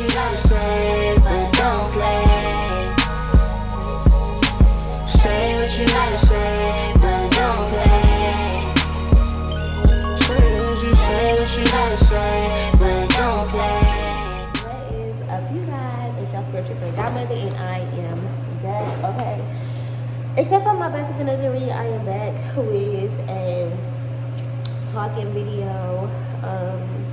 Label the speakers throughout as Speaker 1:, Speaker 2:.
Speaker 1: you gotta say, but don't play. Say what you gotta say, but don't play. Say what you say, what you gotta say, but don't play.
Speaker 2: What is up, you guys? It's your spiritual friend Godmother, and I am back. Okay. Except for I'm back with another read, I am back with a talking video. Um,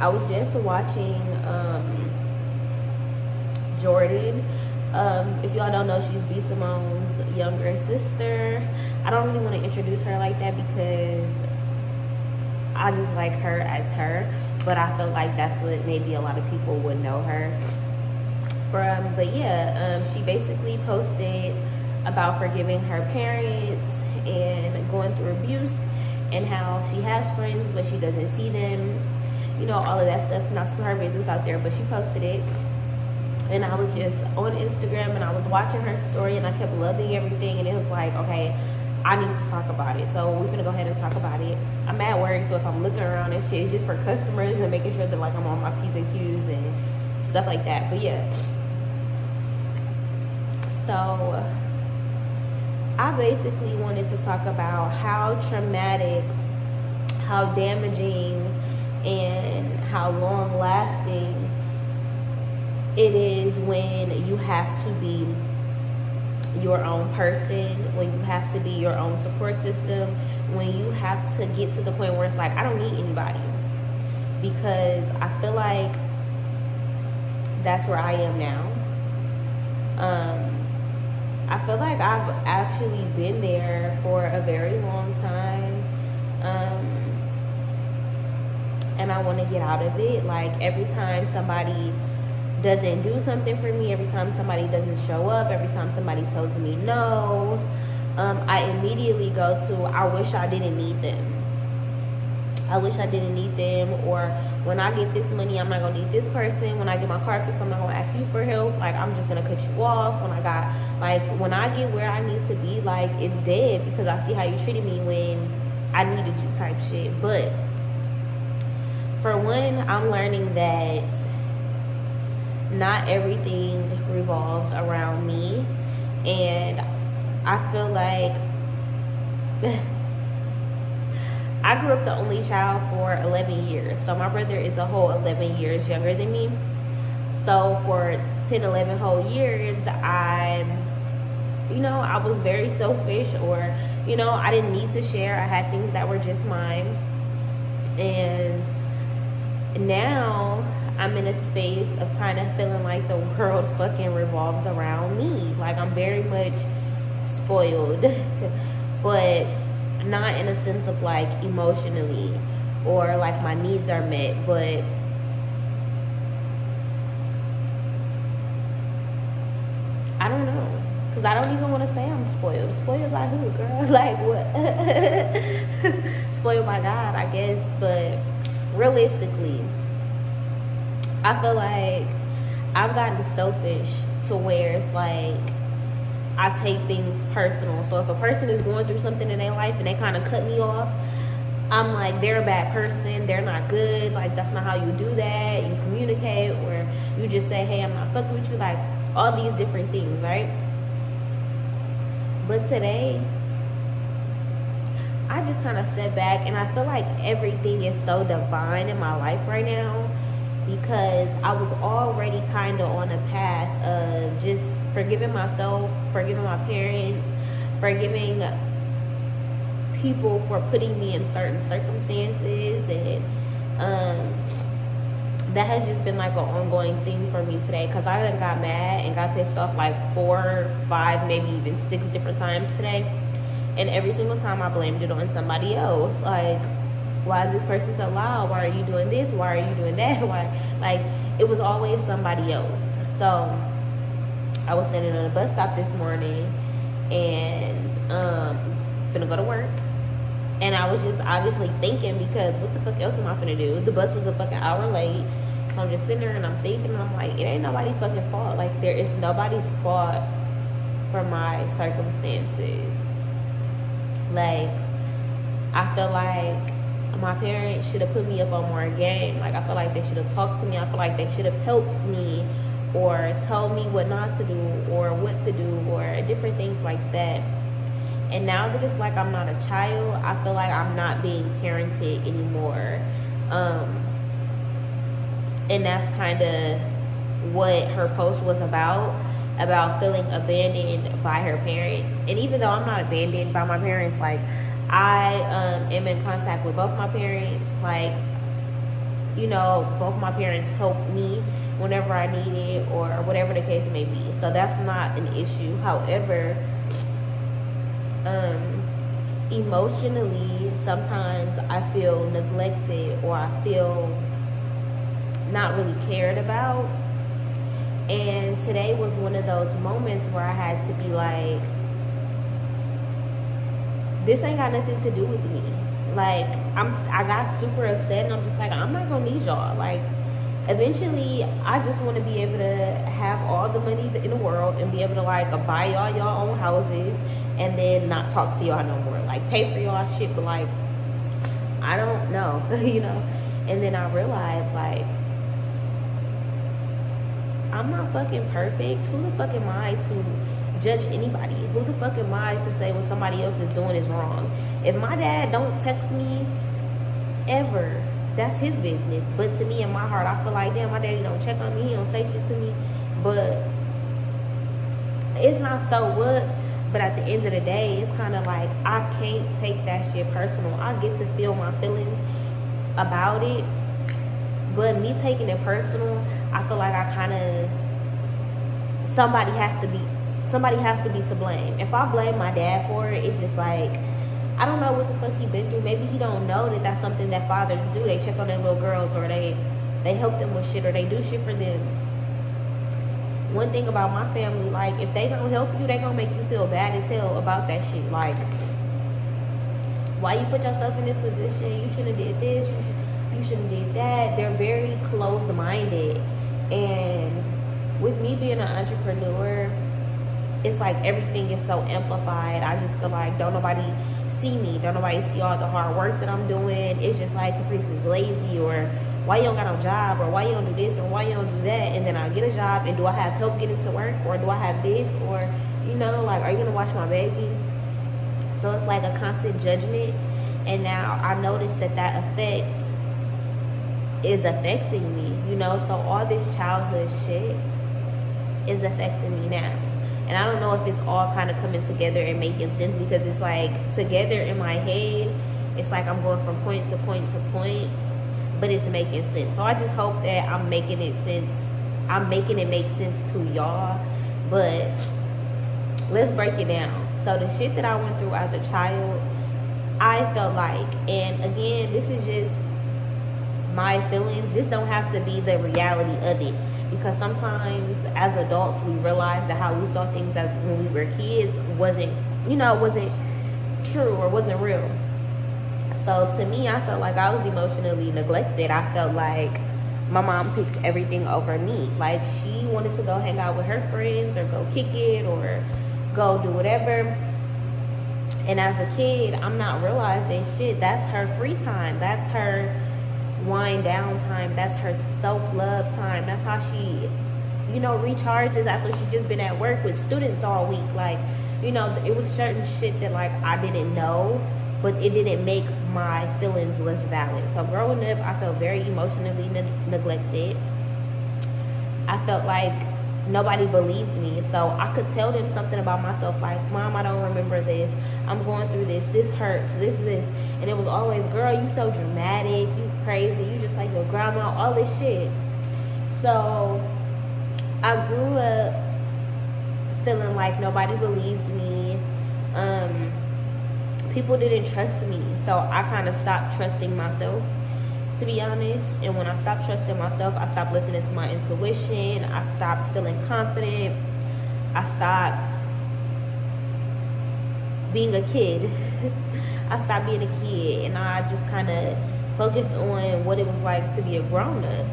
Speaker 2: I was just watching um, Jordan. Um, if y'all don't know, she's B Simone's younger sister. I don't really want to introduce her like that because I just like her as her, but I feel like that's what maybe a lot of people would know her from. But yeah, um, she basically posted about forgiving her parents and going through abuse and how she has friends but she doesn't see them you know, all of that stuff. Not to put her business out there, but she posted it. And I was just on Instagram and I was watching her story and I kept loving everything. And it was like, okay, I need to talk about it. So we're gonna go ahead and talk about it. I'm at work, so if I'm looking around and shit, just for customers and making sure that like I'm on my P's and Q's and stuff like that. But yeah. So I basically wanted to talk about how traumatic, how damaging and how long lasting it is when you have to be your own person, when you have to be your own support system, when you have to get to the point where it's like, I don't need anybody. Because I feel like that's where I am now. Um, I feel like I've actually been there for a very long time. Um, and I want to get out of it. Like every time somebody doesn't do something for me, every time somebody doesn't show up, every time somebody tells me no, um, I immediately go to, I wish I didn't need them. I wish I didn't need them. Or when I get this money, I'm not going to need this person. When I get my car fixed, I'm not going to ask you for help. Like, I'm just going to cut you off. When I got, like, when I get where I need to be, like, it's dead because I see how you treated me when I needed you type shit. But for one, I'm learning that not everything revolves around me. And I feel like I grew up the only child for 11 years. So my brother is a whole 11 years younger than me. So for 10, 11 whole years, I, you know, I was very selfish or, you know, I didn't need to share. I had things that were just mine. And now I'm in a space of kind of feeling like the world fucking revolves around me. Like I'm very much spoiled, but not in a sense of like emotionally or like my needs are met, but I don't know. Cause I don't even want to say I'm spoiled. Spoiled by who, girl? Like what? spoiled by God, I guess. But realistically, I feel like I've gotten selfish to where it's like I take things personal. So if a person is going through something in their life and they kind of cut me off, I'm like, they're a bad person. They're not good. Like, that's not how you do that. You communicate or you just say, hey, I'm not fucking with you. Like, all these different things, right? But today, I just kind of sit back and I feel like everything is so divine in my life right now because I was already kind of on a path of just forgiving myself, forgiving my parents, forgiving people for putting me in certain circumstances and um, that has just been like an ongoing thing for me today because I got mad and got pissed off like four, five, maybe even six different times today and every single time I blamed it on somebody else. Like, why is this person so loud? Why are you doing this? Why are you doing that? Why? Like, it was always somebody else. So, I was standing on a bus stop this morning and um finna go to work. And I was just obviously thinking because what the fuck else am I finna do? The bus was a fucking hour late. So I'm just sitting there and I'm thinking, I'm like, it ain't nobody's fucking fault. Like, there is nobody's fault for my circumstances like I feel like my parents should have put me up on more game. Like I feel like they should have talked to me. I feel like they should have helped me or told me what not to do or what to do or different things like that. And now that it's like I'm not a child, I feel like I'm not being parented anymore. Um, and that's kind of what her post was about about feeling abandoned by her parents. And even though I'm not abandoned by my parents, like I um, am in contact with both my parents. Like, you know, both my parents help me whenever I need it or whatever the case may be. So that's not an issue. However, um, emotionally, sometimes I feel neglected or I feel not really cared about. And today was one of those moments where I had to be like, this ain't got nothing to do with me. Like I'm, I got super upset, and I'm just like, I'm not gonna need y'all. Like, eventually, I just want to be able to have all the money in the world and be able to like buy y'all y'all own houses, and then not talk to y'all no more. Like, pay for y'all shit, but like, I don't know, you know. And then I realized like. I'm not fucking perfect. Who the fuck am I to judge anybody. Who the fuck am I to say what somebody else is doing is wrong? If my dad don't text me ever, that's his business. But to me, in my heart, I feel like, damn, my daddy don't check on me. He don't say shit to me. But it's not so what. But at the end of the day, it's kind of like I can't take that shit personal. I get to feel my feelings about it. But me taking it personal, I feel like I kind of somebody has to be somebody has to be to blame. If I blame my dad for it, it's just like I don't know what the fuck he been through. Maybe he don't know that that's something that fathers do. They check on their little girls or they they help them with shit or they do shit for them. One thing about my family, like if they don't help you, they gonna make you feel bad as hell about that shit. Like why you put yourself in this position? You shouldn't have did this. You should you shouldn't did that. They're very close minded, and with me being an entrepreneur it's like everything is so amplified. I just feel like don't nobody see me, don't nobody see all the hard work that I'm doing. It's just like Caprice is lazy or why you don't got no job? or why you don't do this? or why you don't do that? And then I get a job and do I have help getting to work? Or do I have this? Or you know like are you gonna watch my baby? So it's like a constant judgment. And now I notice that that effect is affecting me, you know. So all this childhood shit is affecting me now and I don't know if it's all kind of coming together and making sense because it's like together in my head, it's like I'm going from point to point to point, but it's making sense. So I just hope that I'm making it sense. I'm making it make sense to y'all. But let's break it down. So the shit that I went through as a child, I felt like, and again, this is just my feelings. This don't have to be the reality of it. Because sometimes as adults we realize that how we saw things as when we were kids wasn't you know wasn't true or wasn't real. So to me i felt like i was emotionally neglected. I felt like my mom picked everything over me. Like she wanted to go hang out with her friends or go kick it or go do whatever. And as a kid i'm not realizing shit that's her free time. That's her wind down time. That's her self love time. That's how she, you know, recharges after she's just been at work with students all week. Like, you know, it was certain shit that like I didn't know, but it didn't make my feelings less valid. So growing up, I felt very emotionally ne- neglected. I felt like nobody believes me. So I could tell them something about myself, like, Mom, I don't remember this. I'm going through this. This hurts. This, this. And it was always, girl, you so dramatic. You crazy. You just like your grandma. All this shit. So I grew up feeling like nobody believed me. Um, people didn't trust me. So I kind of stopped trusting myself to be honest. And when I stopped trusting myself, I stopped listening to my intuition. I stopped feeling confident. I stopped being a kid. I stopped being a kid and I just kind of focused on what it was like to be a grown up.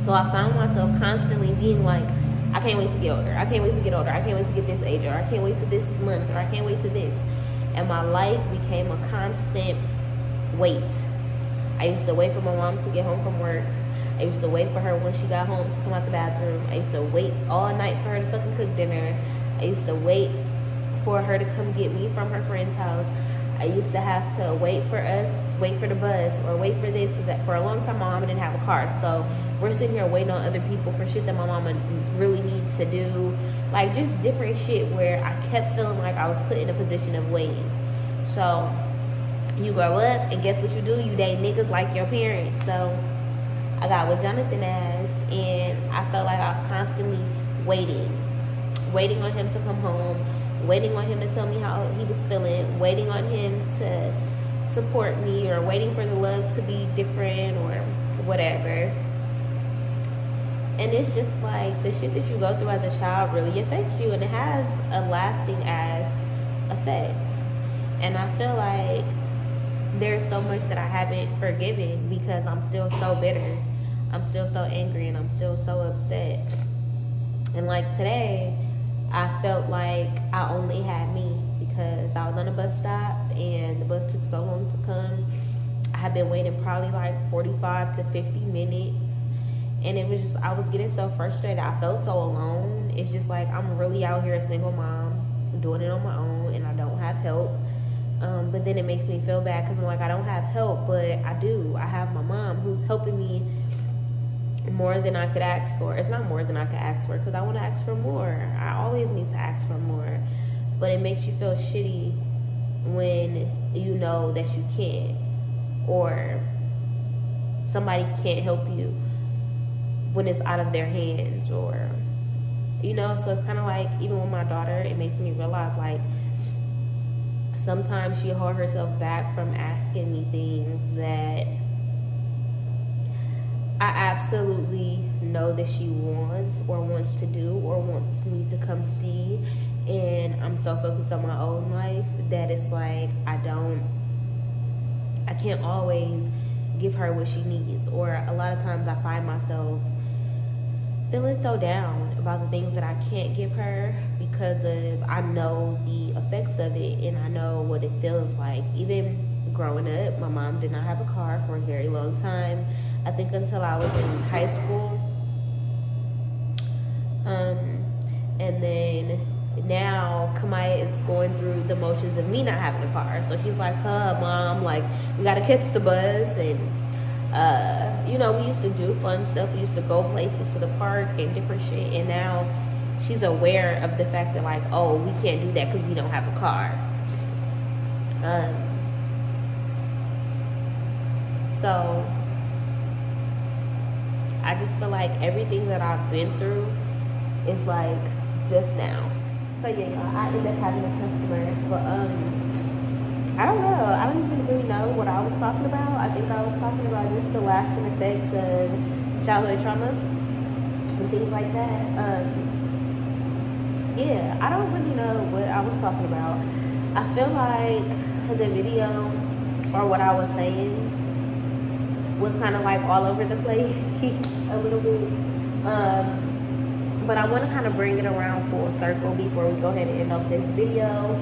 Speaker 2: So I found myself constantly being like, I can't wait to get older. I can't wait to get older. I can't wait to get this age or I can't wait to this month or I can't wait to this. And my life became a constant wait I used to wait for my mom to get home from work. I used to wait for her when she got home to come out the bathroom. I used to wait all night for her to fucking cook dinner. I used to wait for her to come get me from her friend's house. I used to have to wait for us, wait for the bus, or wait for this because for a long time my mama didn't have a car. So we're sitting here waiting on other people for shit that my mama really needs to do. Like just different shit where I kept feeling like I was put in a position of waiting. So you grow up and guess what you do? You date niggas like your parents. So I got with Jonathan as and I felt like I was constantly waiting. Waiting on him to come home waiting on him to tell me how he was feeling, waiting on him to support me, or waiting for the love to be different or whatever. And it's just like the shit that you go through as a child really affects you and it has a lasting ass effect. And I feel like there's so much that I haven't forgiven because I'm still so bitter. I'm still so angry and I'm still so upset. And like today, I felt like I only had me because I was on a bus stop and the bus took so long to come. I had been waiting probably like 45 to 50 minutes. And it was just, I was getting so frustrated. I felt so alone. It's just like I'm really out here a single mom, doing it on my own, and I don't have help. Um, but then it makes me feel bad because I'm like, I don't have help, but I do. I have my mom who's helping me more than I could ask for. It's not more than I could ask for because I want to ask for more. I always need to ask for more. But it makes you feel shitty when you know that you can't or somebody can't help you when it's out of their hands or you know so it's kind of like even with my daughter it makes me realize like sometimes she hold herself back from asking me things that I absolutely know that she wants or wants to do or wants me to come see. And I'm so focused on my own life that it's like I don't, I can't always give her what she needs. Or a lot of times I find myself feeling so down about the things that I can't give her because of I know the effects of it and I know what it feels like. Even growing up, my mom did not have a car for a very long time. I think until I was in high school. Um, and then now Kamaya is going through the motions of me not having a car. So she's like, huh, mom, like, we gotta catch the bus. And, uh, you know, we used to do fun stuff. We used to go places to the park and different shit. And now she's aware of the fact that, like, oh, we can't do that because we don't have a car. Um, so I just feel like everything that I've been through is like just now. So yeah, I ended up having a customer, but um, I don't know. I don't even really know what I was talking about. I think I was talking about just the lasting effects of childhood trauma and things like that. Um, yeah, I don't really know what I was talking about. I feel like the video or what I was saying was kind of like all over the place a little bit. Um, but I want to kind of bring it around full circle before we go ahead and end up this video.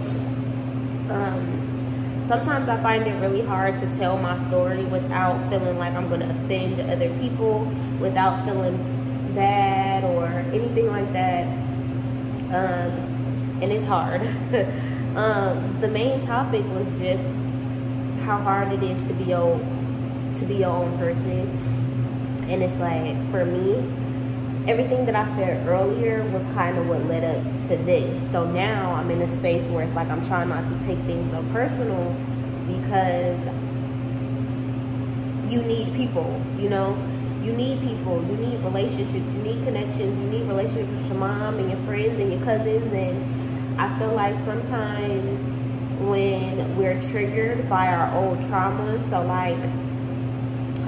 Speaker 2: Um, sometimes I find it really hard to tell my story without feeling like I'm going to offend other people, without feeling bad or anything like that. Um, and it's hard. um, the main topic was just how hard it is to be old to be your own person. And it's like, for me, everything that I said earlier was kind of what led up to this. So now I'm in a space where it's like I'm trying not to take things so personal because you need people, you know? You need people, you need relationships, you need connections, you need relationships with your mom and your friends and your cousins. And I feel like sometimes when we're triggered by our old traumas, so like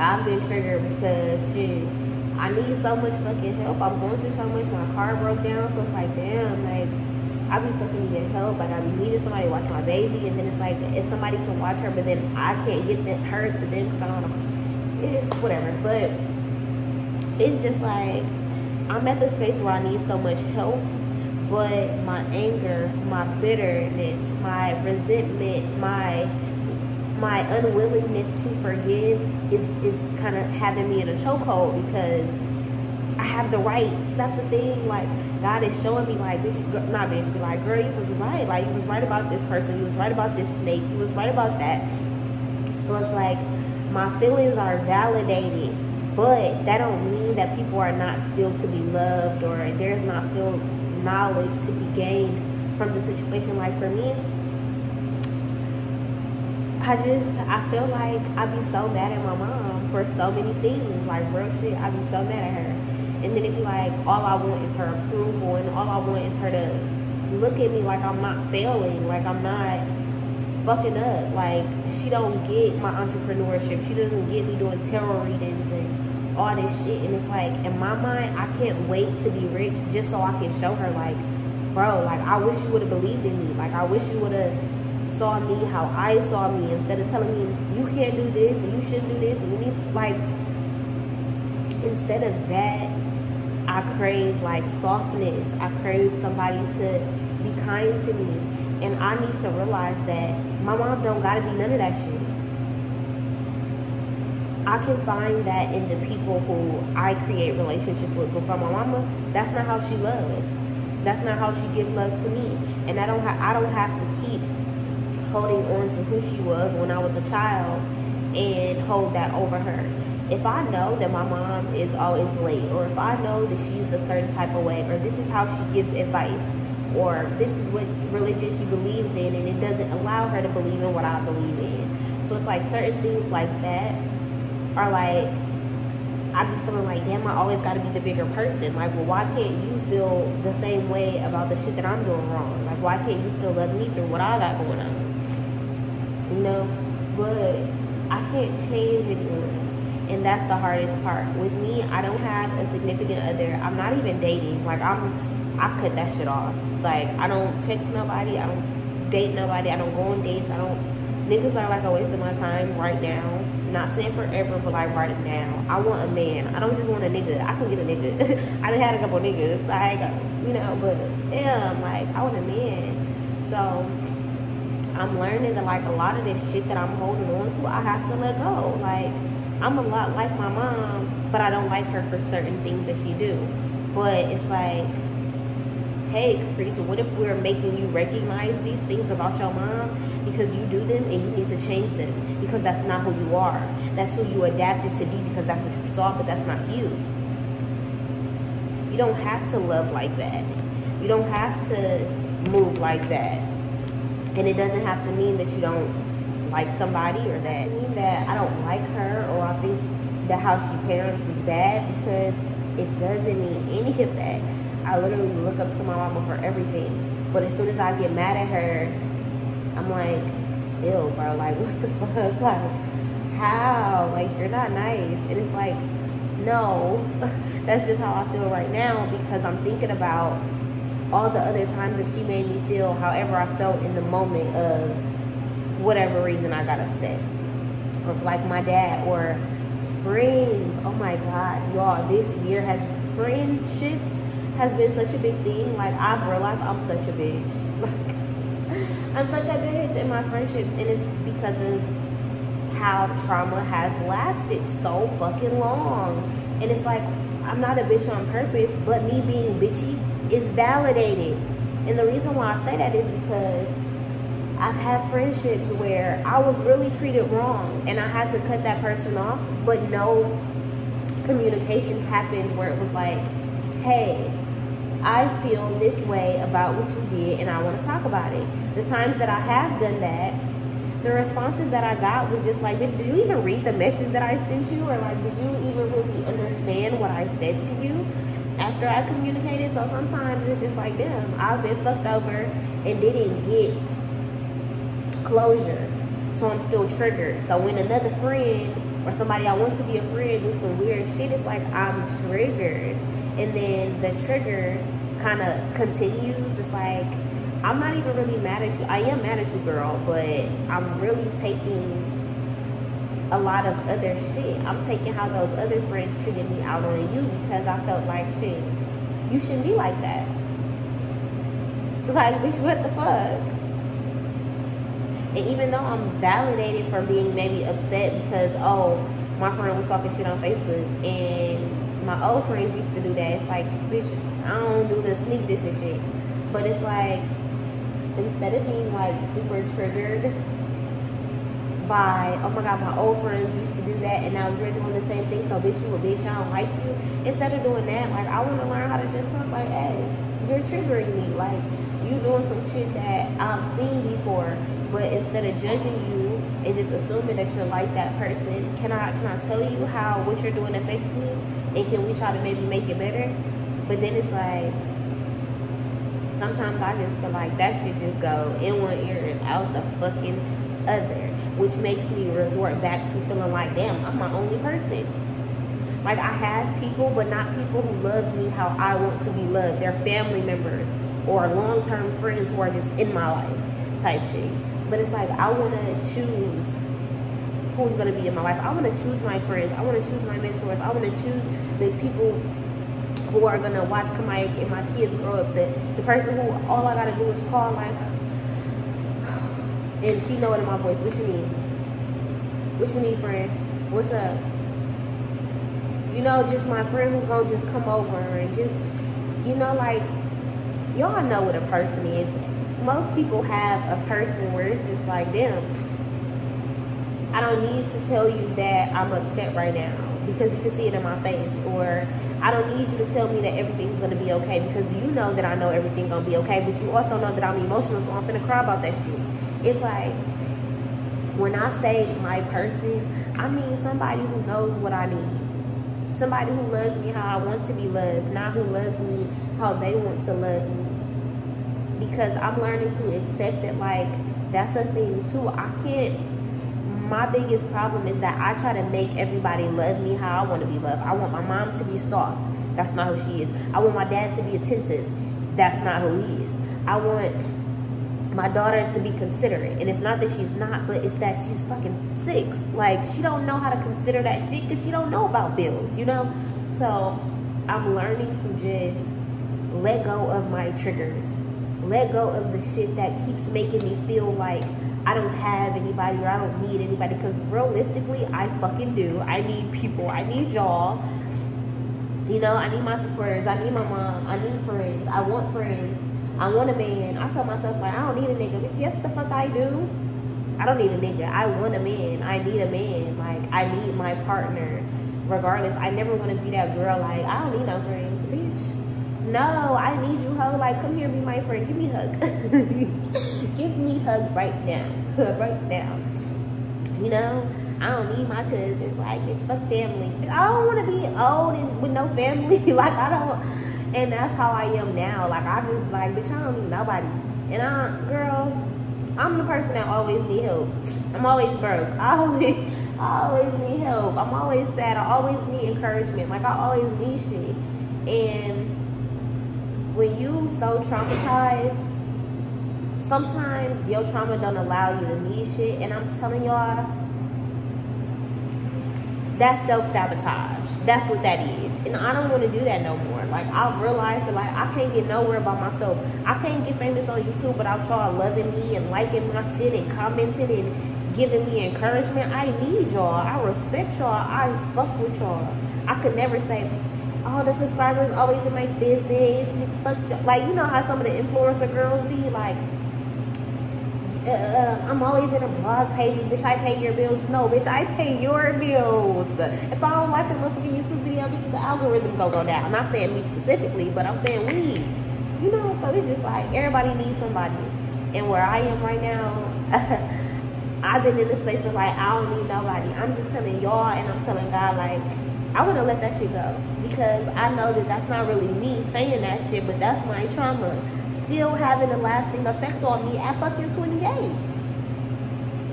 Speaker 2: I've been triggered because shit, I need so much fucking help. I'm going through so much. My car broke down, so it's like, damn, like I be fucking needing help. Like I be needing somebody to watch my baby, and then it's like if somebody can watch her, but then I can't get them, her to them because I don't know, eh, whatever. But it's just like I'm at the space where I need so much help, but my anger, my bitterness, my resentment, my my unwillingness to forgive is is kind of having me in a chokehold because I have the right. That's the thing. Like God is showing me, like, bitch, not bitch, be like, girl, you was right. Like you was right about this person. You was right about this snake. You was right about that. So it's like my feelings are validated, but that don't mean that people are not still to be loved or there's not still knowledge to be gained from the situation. Like for me, I just I feel like I'd be so mad at my mom for so many things. Like real shit, I be so mad at her. And then it'd be like all I want is her approval and all I want is her to look at me like I'm not failing, like I'm not fucking up. Like she don't get my entrepreneurship. She doesn't get me doing tarot readings and all this shit. And it's like in my mind, I can't wait to be rich just so I can show her like, bro, like I wish you would have believed in me. Like I wish you would have saw me how I saw me instead of telling me you can't do this and you shouldn't do this and you need like instead of that I crave like softness. I crave somebody to be kind to me. And I need to realize that my mom don't gotta be none of that shit. I can find that in the people who I create relationship with. But for my mama, that's not how she loves. That's not how she gives love to me. And I don't have I don't have to keep holding on to who she was when I was a child and hold that over her. If I know that my mom is always late, or if I know that she's a certain type of way, or this is how she gives advice, or this is what religion she believes in, and it doesn't allow her to believe in what I believe in. So it's like certain things like that are like, I be feeling like, damn, I always got to be the bigger person. Like, well, why can't you feel the same way about the shit that I'm doing wrong? Like, why can't you still love me through what I got going on? You know but i can't change anyone and that's the hardest part. With me i don't have a significant other. I'm not even dating. Like i'm i cut that shit off. Like i don't text nobody. I don't date nobody. I don't go on dates. I don't niggas are like a waste of my time right now. Not saying forever but like right now. I want a man. I don't just want a nigga. I can get a nigga. I done had a couple niggas. Like you know but damn like i want a man. So I'm learning that like a lot of this shit that I'm holding on to, I have to let go. Like I'm a lot like my mom, but I don't like her for certain things that she do. But it's like, hey, Caprice, what if we're making you recognize these things about your mom because you do them and you need to change them because that's not who you are. That's who you adapted to be because that's what you saw, but that's not you. You don't have to love like that. You don't have to move like that and it doesn't have to mean that you don't like somebody or that mean that I don't like her or I think that how she parents is bad because it doesn't mean any of that. I literally look up to my mama for everything. But as soon as I get mad at her, I'm like, ew, bro, like what the fuck? Like, how? Like you're not nice. And it's like, no, that's just how I feel right now because I'm thinking about all the other times that she made me feel however I felt in the moment of whatever reason I got upset. Or like my dad or friends. Oh my God, y'all, this year has friendships has been such a big thing. Like I've realized I'm such a bitch. Like I'm such a bitch in my friendships and it's because of how trauma has lasted so fucking long. And it's like I'm not a bitch on purpose, but me being bitchy is validated. And the reason why I say that is because I've had friendships where I was really treated wrong and I had to cut that person off, but no communication happened where it was like, hey, I feel this way about what you did and I want to talk about it. The times that I have done that, the responses that I got was just like, did you even read the message that I sent you? Or like, did you even really understand what I said to you? After I communicated. So sometimes it's just like, damn, I've been fucked over and didn't get closure. So I'm still triggered. So when another friend or somebody I want to be a friend do some weird shit, it's like I'm triggered. And then the trigger kind of continues. It's like, I'm not even really mad at you. I am mad at you, girl, but I'm really taking a lot of other shit. I'm taking how those other friends treated me out on you because I felt like shit. You shouldn't be like that. Like, bitch, what the fuck? And even though I'm validated for being maybe upset because, oh, my friend was talking shit on Facebook and my old friends used to do that. It's like, bitch, I don't do the sneak this and shit. But it's like, instead of being like super triggered by, oh my god, my old friends used to do that and now you're doing the same thing, so bitch, you a bitch, I don't like you. Instead of doing that, like, I want to learn how to just talk like, hey, you're triggering me. Like, you doing some shit that I've seen before, but instead of judging you and just assuming that you're like that person, can I can I tell you how what you're doing affects me, and can we try to maybe make it better? But then it's like sometimes I just feel like that should just go in one ear and out the fucking other, which makes me resort back to feeling like, damn, I'm my only person. Like I have people, but not people who love me how I want to be loved. They're family members or long-term friends who are just in my life type shit. But it's like I want to choose who's going to be in my life. I want to choose my friends. I want to choose my mentors. I want to choose the people who are to watch my and my kids grow up. The the person who all I got to do is call like and she know it in my voice. What you need? What you need, friend? What's up? You know, just my friend who gonna just come over and just, you know, like y'all know what a person is. Most people have a person where it's just like, them. I don't need to tell you that I'm upset right now because you can see it in my face. Or I don't need you to tell me that everything's gonna be okay because you know that I know everything's gonna be okay, but you also know that I'm emotional, so I'm gonna cry about that shit. It's like when I say my person, I mean somebody who knows what I need somebody who loves me how I want to be loved, not who loves me how they want to love me. Because I'm learning to accept that, like, that's a thing too. I can't. My biggest problem is that I try to make everybody love me how I want to be loved. I want my mom to be soft. That's not who she is. I want my dad to be attentive. That's not who he is. I want my daughter to be considerate. And it's not that she's not, but it's that she's fucking six. Like, she don't know how to consider that shit because she don't know about bills, you know? So, I'm learning to just let go of my triggers. Let go of the shit that keeps making me feel like I don't have anybody or I don't need anybody. Because realistically, I fucking do. I need people. I need y'all. You know, I need my supporters. I need my mom. I need friends. I want friends. I want a man. I tell myself like I don't need a nigga, bitch. Yes, the fuck I do. I don't need a nigga. I want a man. I need a man. Like I need my partner. Regardless, I never want to be that girl. Like I don't need no friends, bitch. No, I need you, hoe. Like come here, be my friend. Give me a hug. Give me a hug right now, right now. You know. I don't need my cousins. Like, bitch, fuck family. I don't want to be old and with no family. like, I don't. And that's how I am now. Like I just like, bitch, I don't need nobody. And I, girl, I'm the person that always need help. I'm always broke. I always, I always need help. I'm always sad. I always need encouragement. Like I always need shit. And when you so traumatized, sometimes your trauma don't allow you to need shit. And I'm telling y'all, that's self-sabotage. That's what that is. And I don't want to do that no more. Like I've realized that like I can't get nowhere by myself. I can't get famous on YouTube without y'all loving me and liking my shit and commenting and giving me encouragement. I need y'all. I respect y'all. I fuck with y'all. I could never say, oh, the subscribers always in my business. Fuck, like you know how some of the influencer girls be like uh, I'm always in a blog pages, bitch. I pay your bills. No, bitch, I pay your bills. If I don't watch a motherfucking YouTube video, bitch, the algorithm go go down. I'm not saying me specifically, but I'm saying we. You know, so it's just like everybody needs somebody. And where I am right now, I've been in the space of like I don't need nobody. I'm just telling y'all, and I'm telling God like I want to let that shit go because I know that that's not really me saying that shit, but that's my trauma still having a lasting effect on me at fucking 28.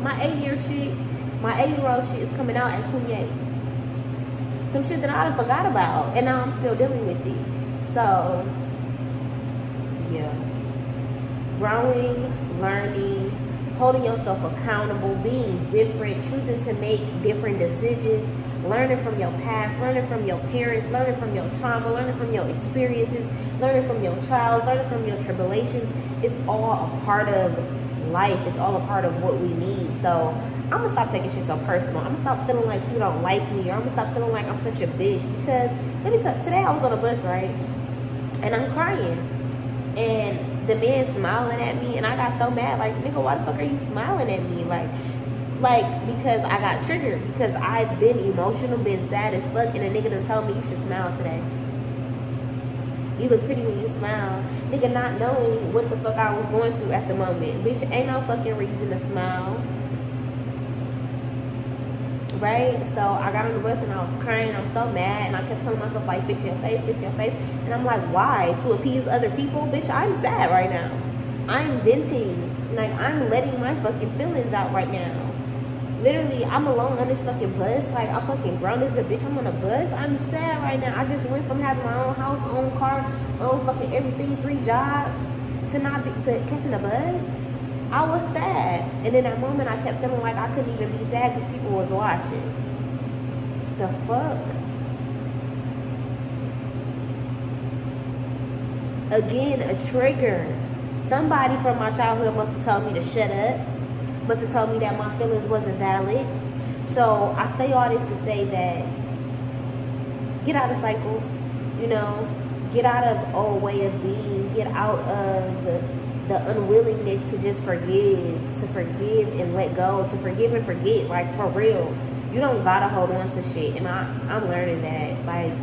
Speaker 2: My eight year shit, my eight year old shit is coming out at 28. Some shit that I forgot about, and now I'm still dealing with it. So, yeah. Growing, learning, holding yourself accountable, being different, choosing to make different decisions, learning from your past, learning from your parents, learning from your trauma, learning from your experiences, learning from your trials, learning from your tribulations. It's all a part of life. It's all a part of what we need. So I'm gonna stop taking shit so personal. I'm gonna stop feeling like you don't like me, or I'm gonna stop feeling like I'm such a bitch. Because let me tell. Today I was on a bus, right, and I'm crying, and the man smiling at me, and I got so mad. Like, nigga, why the fuck are you smiling at me? Like, like because I got triggered because I've been emotional, been sad as fuck, and a nigga done told me you should smile today. You look pretty when you smile. Nigga not knowing what the fuck I was going through at the moment. Bitch, ain't no fucking reason to smile right? So I got on the bus and I was crying. I'm so mad, and I kept telling myself like, "Fix your face, fix your face." And I'm like, "Why? To appease other people, bitch? I'm sad right now. I'm venting. Like I'm letting my fucking feelings out right now. Literally, I'm alone on this fucking bus. Like I'm fucking grown as a bitch. I'm on a bus. I'm sad right now. I just went from having my own house, own car, own fucking everything, three jobs, to not be to catching a bus." I was sad. And in that moment, I kept feeling like I couldn't even be sad because people was watching. The fuck? Again, a trigger. Somebody from my childhood must have told me to shut up. Must have told me that my feelings wasn't valid. So I say all this to say that get out of cycles, you know, get out of old way of being, get out of the unwillingness to just forgive, to forgive and let go, to forgive and forget, like for real. You don't gotta hold on to shit. And I, I'm learning that. Like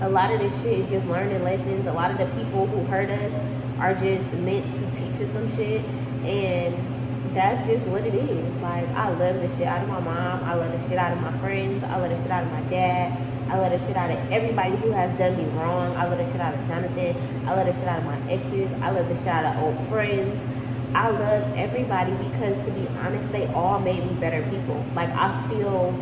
Speaker 2: a lot of this shit is just learning lessons. A lot of the people who hurt us are just meant to teach us some shit. And that's just what it is. Like I love the shit out of my mom. I love the shit out of my friends. I love the shit out of my dad. I let the shit out of everybody who has done me wrong. I let the shit out of Jonathan. I let the shit out of my exes. I let the shit out of old friends. I love everybody because to be honest, they all made me better people. Like I feel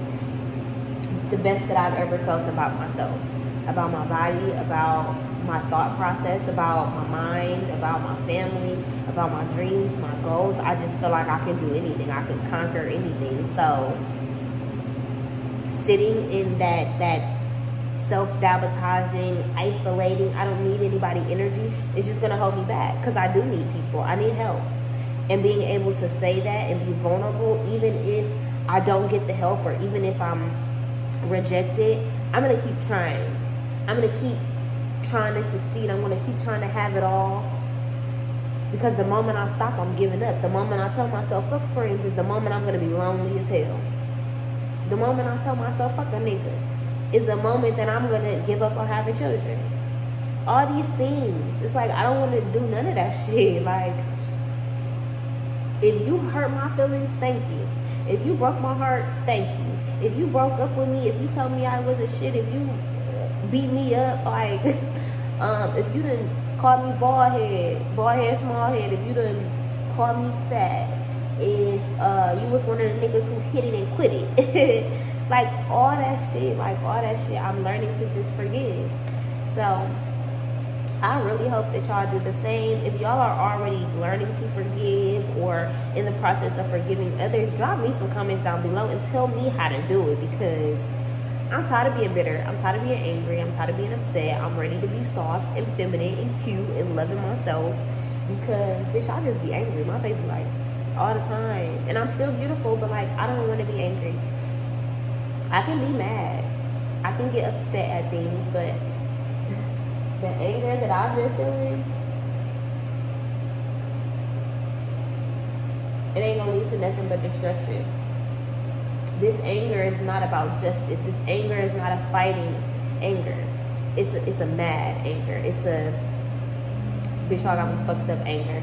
Speaker 2: the best that I've ever felt about myself, about my body, about my thought process, about my mind, about my family, about my dreams, my goals. I just feel like I can do anything. I can conquer anything. So sitting in that that self-sabotaging, isolating, I don't need anybody energy, it's just gonna hold me back because I do need people. I need help. And being able to say that and be vulnerable, even if I don't get the help or even if I'm rejected, I'm gonna keep trying. I'm gonna keep trying to succeed. I'm gonna keep trying to have it all. Because the moment I stop, I'm giving up. The moment I tell myself, fuck friends, is the moment I'm gonna be lonely as hell. The moment I tell myself, fuck a nigga, is a moment that I'm gonna give up on having children. All these things. It's like I don't wanna do none of that shit. Like if you hurt my feelings, thank you. If you broke my heart, thank you. If you broke up with me, if you told me I was a shit, if you beat me up, like um, if you didn't call me bald head, bald head, small head, if you didn't call me fat, if uh, you was one of the niggas who hit it and quit it. like all that shit, like all that shit, I'm learning to just forgive. So I really hope that y'all do the same. If y'all are already learning to forgive or in the process of forgiving others, drop me some comments down below and tell me how to do it because I'm tired of being bitter. I'm tired of being angry. I'm tired of being upset. I'm ready to be soft and feminine and cute and loving myself because, bitch, I just be angry. My face be like, all the time. And I'm still beautiful, but like I don't want to be angry. I can be mad. I can get upset at things, but the anger that I've been feeling, it ain't gonna lead to nothing but destruction. This anger is not about justice. This anger is not a fighting anger. It's a, it's a mad anger. It's a bitch, y'all got me fucked up anger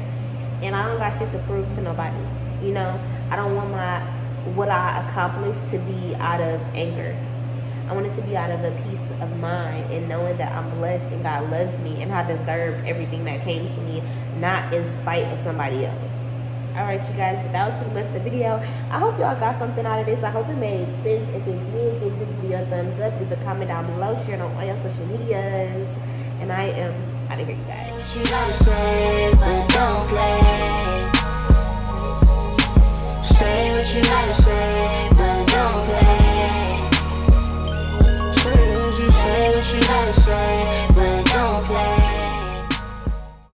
Speaker 2: and I don't got shit to prove to nobody. You know, I don't want my what I accomplished to be out of anger. I want it to be out of a peace of mind and knowing that I'm blessed and God loves me and I deserve everything that came to me, not in spite of somebody else. Alright, you guys, but that was pretty much the video. I hope y'all got something out of this. I hope it made sense. If it did, give this video a thumbs up. Leave a comment down below. Share it on all your social medias. And I am out of here, you guys.
Speaker 1: Say what you gotta say, but don't play. Say what you gotta say.